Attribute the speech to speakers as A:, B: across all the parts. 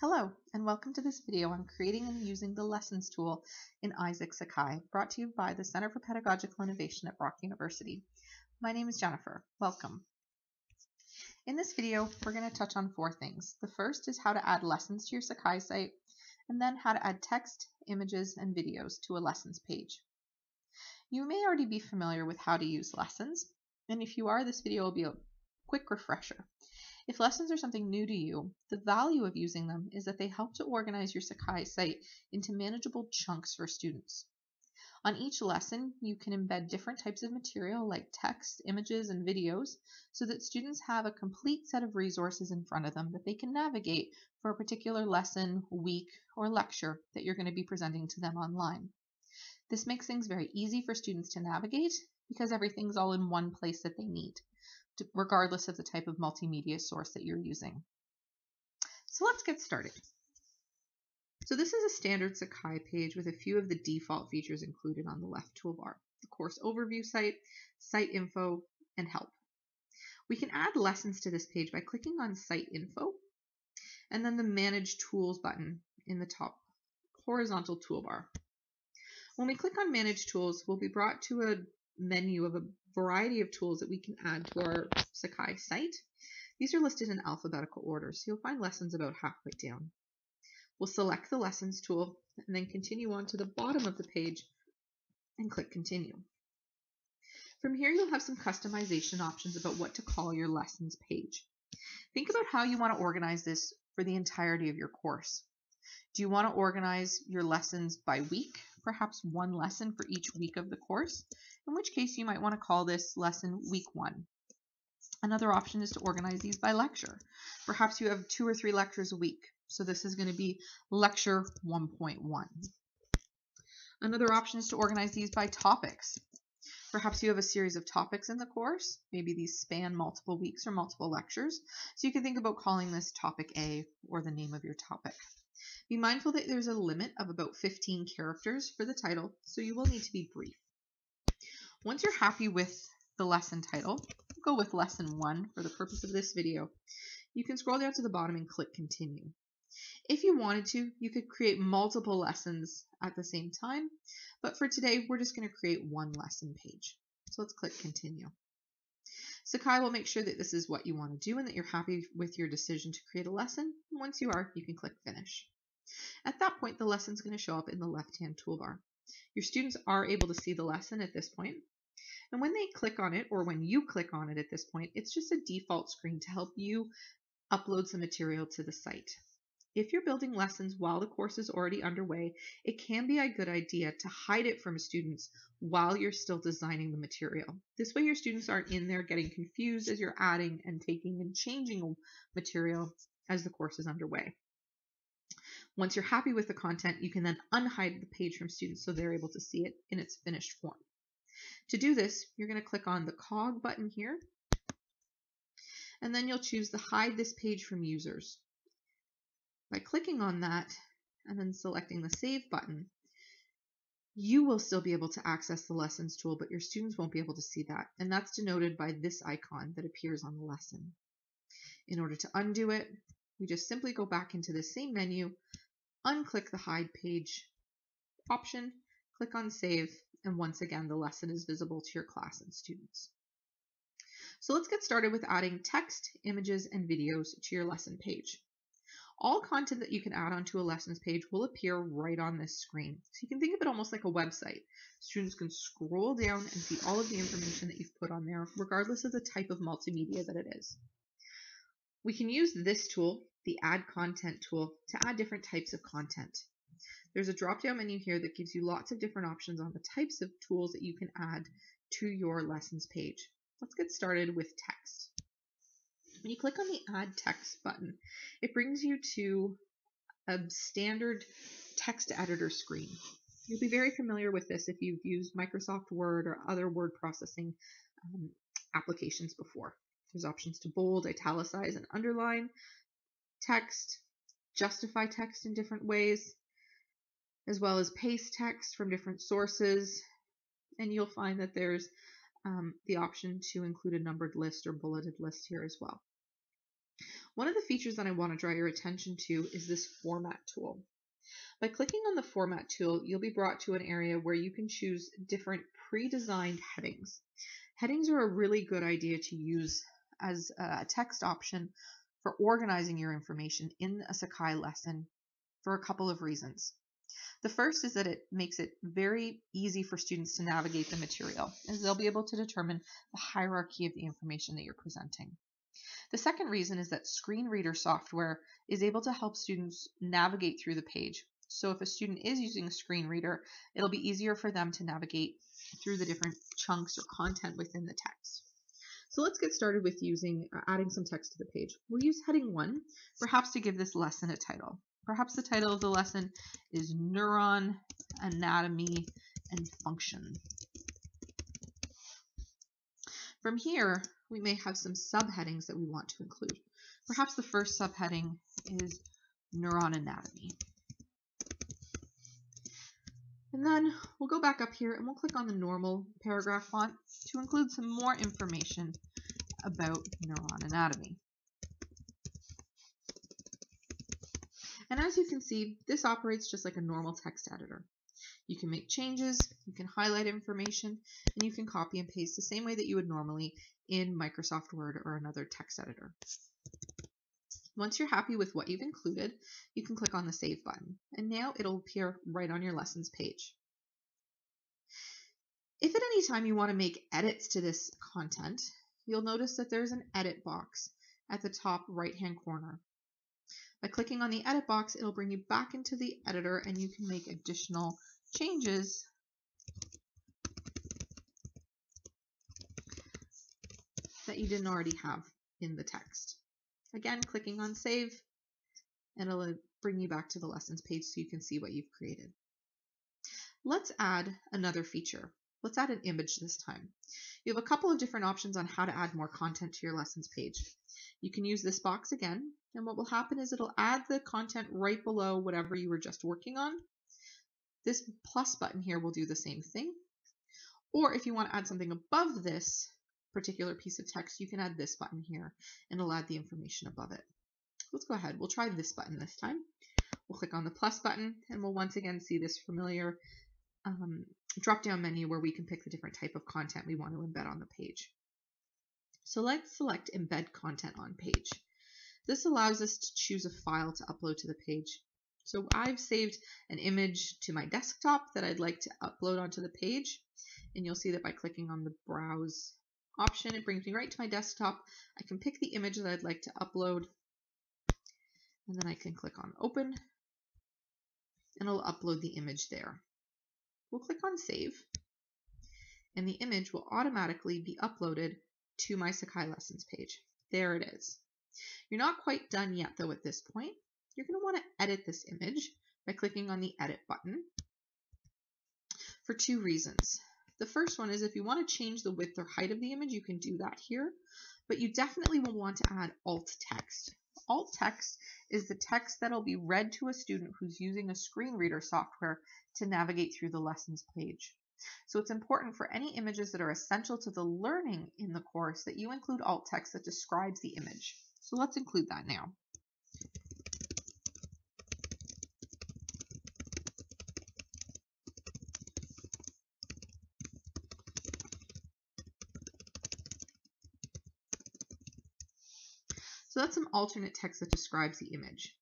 A: Hello, and welcome to this video on creating and using the Lessons tool in Isaak Sakai, brought to you by the Center for Pedagogical Innovation at Brock University. My name is Jennifer. Welcome. In this video, we're going to touch on four things. The first is how to add lessons to your Sakai site, and then how to add text, images, and videos to a lessons page. You may already be familiar with how to use lessons, and if you are, this video will be quick refresher. If lessons are something new to you, the value of using them is that they help to organize your Sakai site into manageable chunks for students. On each lesson, you can embed different types of material like text, images, and videos so that students have a complete set of resources in front of them that they can navigate for a particular lesson, week, or lecture that you're going to be presenting to them online. This makes things very easy for students to navigate because everything's all in one place that they need regardless of the type of multimedia source that you're using. So let's get started. So this is a standard Sakai page with a few of the default features included on the left toolbar. The course overview site, site info, and help. We can add lessons to this page by clicking on site info and then the manage tools button in the top horizontal toolbar. When we click on manage tools, we'll be brought to a menu of a variety of tools that we can add to our Sakai site. These are listed in alphabetical order, so you'll find lessons about halfway down. We'll select the Lessons tool and then continue on to the bottom of the page and click Continue. From here, you'll have some customization options about what to call your lessons page. Think about how you want to organize this for the entirety of your course. Do you want to organize your lessons by week, perhaps one lesson for each week of the course? In which case you might want to call this lesson week one. Another option is to organize these by lecture. Perhaps you have two or three lectures a week, so this is going to be lecture 1.1. Another option is to organize these by topics. Perhaps you have a series of topics in the course. Maybe these span multiple weeks or multiple lectures. So you can think about calling this topic A or the name of your topic. Be mindful that there's a limit of about 15 characters for the title, so you will need to be brief. Once you're happy with the lesson title, go with lesson one for the purpose of this video. You can scroll down to the bottom and click continue. If you wanted to, you could create multiple lessons at the same time, but for today, we're just going to create one lesson page. So let's click continue. Sakai will make sure that this is what you want to do and that you're happy with your decision to create a lesson. Once you are, you can click finish. At that point, the lesson is going to show up in the left-hand toolbar. Your students are able to see the lesson at this point, and when they click on it, or when you click on it at this point, it's just a default screen to help you upload some material to the site. If you're building lessons while the course is already underway, it can be a good idea to hide it from students while you're still designing the material. This way your students aren't in there getting confused as you're adding and taking and changing material as the course is underway. Once you're happy with the content, you can then unhide the page from students so they're able to see it in its finished form. To do this, you're going to click on the cog button here, and then you'll choose the hide this page from users. By clicking on that and then selecting the save button, you will still be able to access the lessons tool, but your students won't be able to see that. And that's denoted by this icon that appears on the lesson. In order to undo it, we just simply go back into the same menu, unclick the hide page option, click on save, and once again, the lesson is visible to your class and students. So let's get started with adding text, images, and videos to your lesson page. All content that you can add onto a lessons page will appear right on this screen. So you can think of it almost like a website. Students can scroll down and see all of the information that you've put on there, regardless of the type of multimedia that it is. We can use this tool, the Add Content tool, to add different types of content. There's a drop down menu here that gives you lots of different options on the types of tools that you can add to your lessons page. Let's get started with text. When you click on the add text button, it brings you to a standard text editor screen. You'll be very familiar with this if you've used Microsoft Word or other word processing um, applications before. There's options to bold, italicize, and underline text, justify text in different ways, as well as paste text from different sources. And you'll find that there's um, the option to include a numbered list or bulleted list here as well. One of the features that I want to draw your attention to is this format tool. By clicking on the format tool, you'll be brought to an area where you can choose different pre-designed headings. Headings are a really good idea to use as a text option for organizing your information in a Sakai lesson for a couple of reasons. The first is that it makes it very easy for students to navigate the material, as they'll be able to determine the hierarchy of the information that you're presenting. The second reason is that screen reader software is able to help students navigate through the page. So if a student is using a screen reader, it'll be easier for them to navigate through the different chunks or content within the text. So let's get started with using uh, adding some text to the page. We'll use heading 1, perhaps to give this lesson a title. Perhaps the title of the lesson is Neuron Anatomy and Function. From here, we may have some subheadings that we want to include. Perhaps the first subheading is Neuron Anatomy. And then we'll go back up here and we'll click on the normal paragraph font to include some more information about neuron anatomy. And as you can see, this operates just like a normal text editor. You can make changes, you can highlight information, and you can copy and paste the same way that you would normally in Microsoft Word or another text editor. Once you're happy with what you've included, you can click on the Save button, and now it'll appear right on your lessons page. If at any time you want to make edits to this content, you'll notice that there's an Edit box at the top right-hand corner. By clicking on the edit box, it'll bring you back into the editor and you can make additional changes that you didn't already have in the text. Again, clicking on save, and it'll uh, bring you back to the lessons page so you can see what you've created. Let's add another feature. Let's add an image this time. You have a couple of different options on how to add more content to your lessons page. You can use this box again, and what will happen is it'll add the content right below whatever you were just working on. This plus button here will do the same thing. Or if you want to add something above this particular piece of text, you can add this button here and it'll add the information above it. Let's go ahead. We'll try this button this time. We'll click on the plus button and we'll once again see this familiar um, drop down menu where we can pick the different type of content we want to embed on the page. So let's select embed content on page. This allows us to choose a file to upload to the page. So I've saved an image to my desktop that I'd like to upload onto the page. And you'll see that by clicking on the browse option, it brings me right to my desktop. I can pick the image that I'd like to upload. And then I can click on open and it'll upload the image there. We'll click on save and the image will automatically be uploaded to my Sakai Lessons page. There it is. You're not quite done yet though at this point. You're going to want to edit this image by clicking on the edit button for two reasons. The first one is if you want to change the width or height of the image, you can do that here, but you definitely will want to add alt text. Alt text is the text that'll be read to a student who's using a screen reader software to navigate through the lessons page. So it's important for any images that are essential to the learning in the course that you include alt text that describes the image. So let's include that now. So that's some alternate text that describes the image.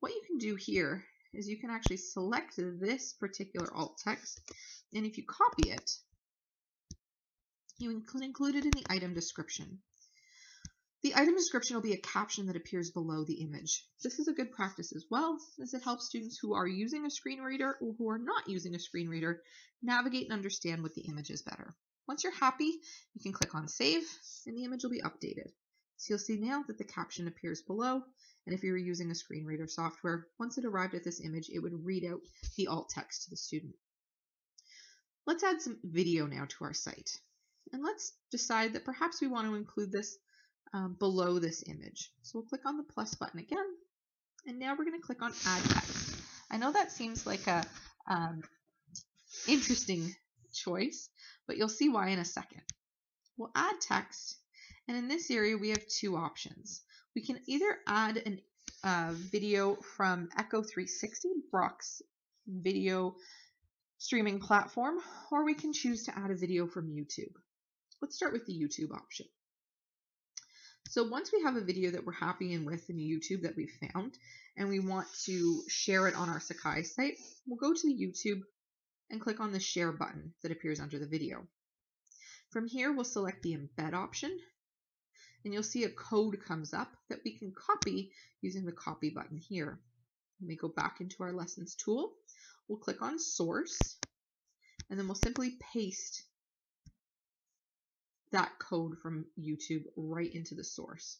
A: What you can do here is you can actually select this particular alt text, and if you copy it, you can include it in the item description. The item description will be a caption that appears below the image. This is a good practice as well, as it helps students who are using a screen reader or who are not using a screen reader navigate and understand what the image is better. Once you're happy, you can click on Save, and the image will be updated. So you'll see now that the caption appears below, and if you were using a screen reader software, once it arrived at this image, it would read out the alt text to the student. Let's add some video now to our site. And let's decide that perhaps we want to include this um, below this image. So we'll click on the plus button again, and now we're going to click on add text. I know that seems like a um, interesting choice, but you'll see why in a second. We'll add text, and in this area we have two options. We can either add a uh, video from Echo 360, Brock's video streaming platform, or we can choose to add a video from YouTube. Let's start with the YouTube option. So once we have a video that we're happy in with in YouTube that we found, and we want to share it on our Sakai site, we'll go to the YouTube and click on the share button that appears under the video. From here, we'll select the embed option, and you'll see a code comes up that we can copy using the copy button here. Let me go back into our lessons tool. We'll click on source, and then we'll simply paste that code from YouTube right into the source.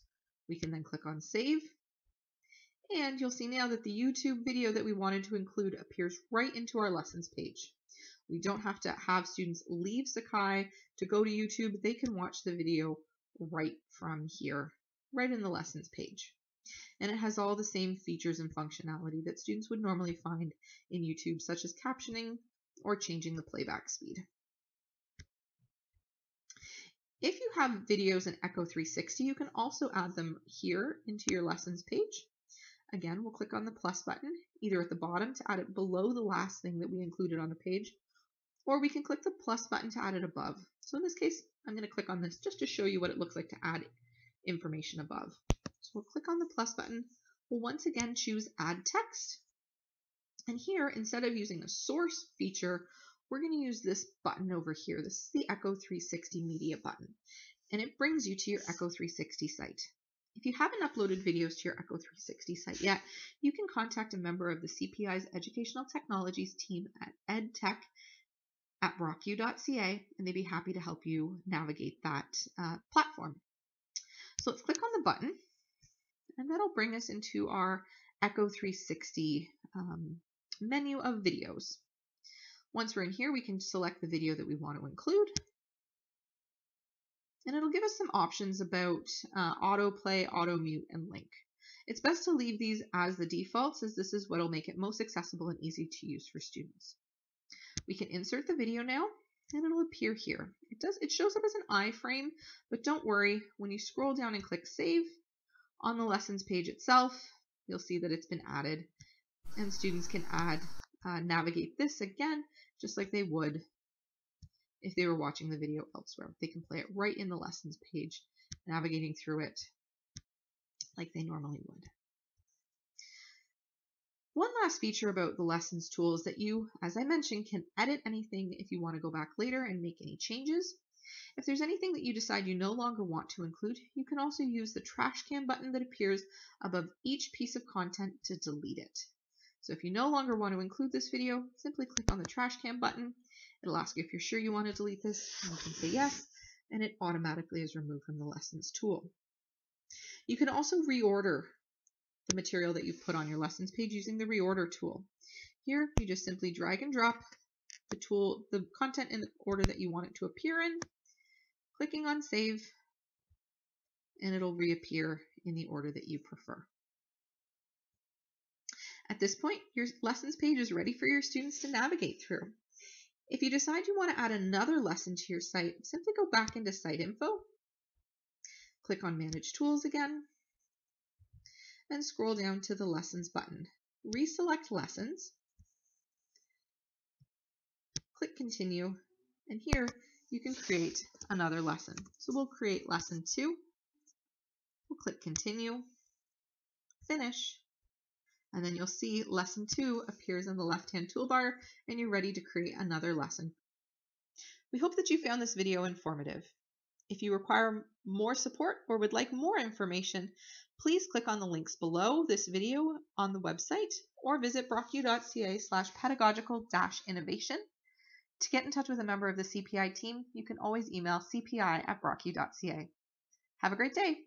A: We can then click on save and you'll see now that the YouTube video that we wanted to include appears right into our lessons page. We don't have to have students leave Sakai to go to YouTube. They can watch the video right from here, right in the lessons page. And it has all the same features and functionality that students would normally find in YouTube, such as captioning or changing the playback speed. If you have videos in Echo 360, you can also add them here into your lessons page. Again, we'll click on the plus button, either at the bottom to add it below the last thing that we included on the page, or we can click the plus button to add it above. So in this case, I'm going to click on this just to show you what it looks like to add information above. So we'll click on the plus button. We'll once again choose add text. And here, instead of using a source feature, we're going to use this button over here. This is the Echo 360 Media button, and it brings you to your Echo 360 site. If you haven't uploaded videos to your Echo 360 site yet, you can contact a member of the CPI's Educational Technologies team at edtech at brocku.ca, and they'd be happy to help you navigate that uh, platform. So let's click on the button, and that'll bring us into our Echo 360 um, menu of videos. Once we're in here, we can select the video that we want to include. And it'll give us some options about uh, autoplay, auto mute, and link. It's best to leave these as the defaults as this is what will make it most accessible and easy to use for students. We can insert the video now and it'll appear here. It does it shows up as an iframe, but don't worry, when you scroll down and click save on the lessons page itself, you'll see that it's been added and students can add uh, navigate this again just like they would if they were watching the video elsewhere. They can play it right in the lessons page, navigating through it like they normally would. One last feature about the lessons tool is that you, as I mentioned, can edit anything if you want to go back later and make any changes. If there's anything that you decide you no longer want to include, you can also use the trash can button that appears above each piece of content to delete it. So if you no longer want to include this video, simply click on the trash can button. It'll ask you if you're sure you want to delete this, and you can say yes, and it automatically is removed from the lessons tool. You can also reorder the material that you've put on your lessons page using the reorder tool. Here, you just simply drag and drop the tool, the content in the order that you want it to appear in, clicking on save, and it'll reappear in the order that you prefer. At this point, your lessons page is ready for your students to navigate through. If you decide you want to add another lesson to your site, simply go back into Site Info, click on Manage Tools again, and scroll down to the Lessons button. Reselect Lessons, click Continue, and here you can create another lesson. So we'll create Lesson 2, we'll click Continue, Finish, and then you'll see lesson two appears in the left-hand toolbar and you're ready to create another lesson. We hope that you found this video informative. If you require more support or would like more information, please click on the links below this video on the website or visit brocku.ca slash pedagogical innovation. To get in touch with a member of the CPI team, you can always email cpi at brocku.ca. Have a great day!